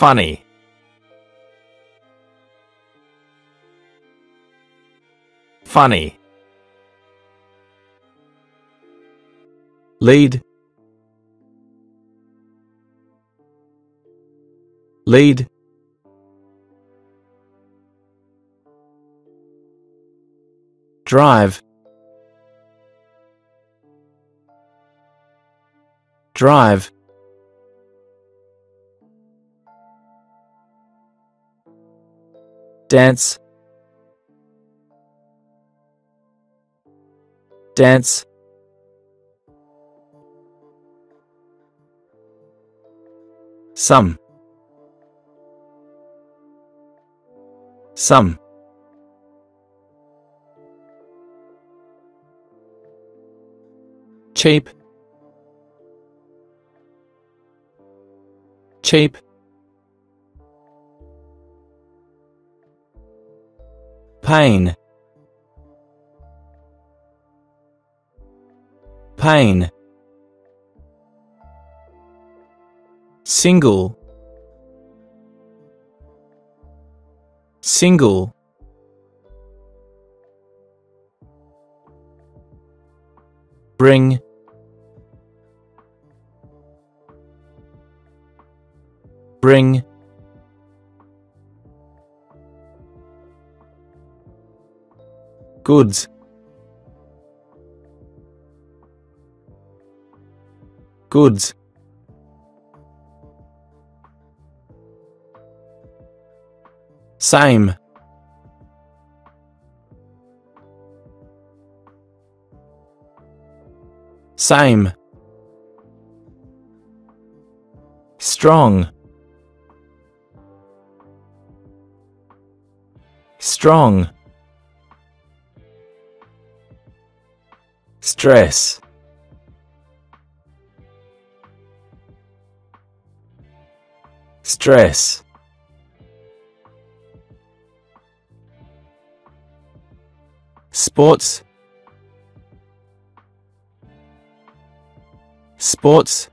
Funny. Funny. Lead. Lead. Drive. Drive. Dance. Dance. Some. Some. Cheap. Cheap. Pain. Pain. Single. Single. Bring. Bring. Goods. Goods. Same. Same. Strong. Strong. Stress. Stress. Sports. Sports.